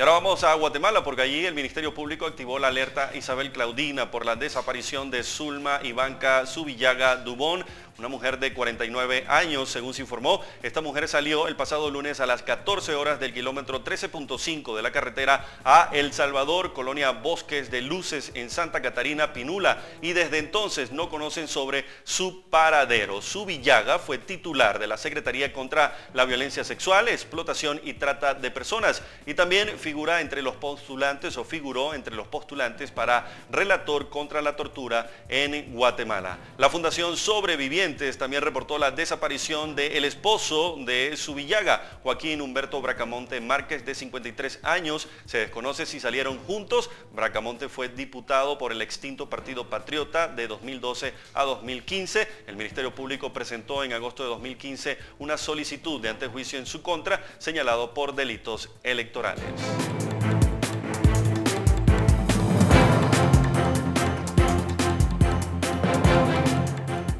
Y ahora vamos a Guatemala porque allí el Ministerio Público activó la alerta Isabel Claudina por la desaparición de Zulma Ivanka Subillaga Dubón, una mujer de 49 años, según se informó. Esta mujer salió el pasado lunes a las 14 horas del kilómetro 13.5 de la carretera a El Salvador, colonia Bosques de Luces en Santa Catarina, Pinula, y desde entonces no conocen sobre su paradero. Su Villaga fue titular de la Secretaría contra la Violencia Sexual, Explotación y Trata de Personas, y también figura entre los postulantes o figuró entre los postulantes para relator contra la tortura en Guatemala. La Fundación Sobreviviente también reportó la desaparición del esposo de su Villaga, Joaquín Humberto Bracamonte Márquez, de 53 años. Se desconoce si salieron juntos. Bracamonte fue diputado por el extinto Partido Patriota de 2012 a 2015. El Ministerio Público presentó en agosto de 2015 una solicitud de antejuicio en su contra, señalado por delitos electorales.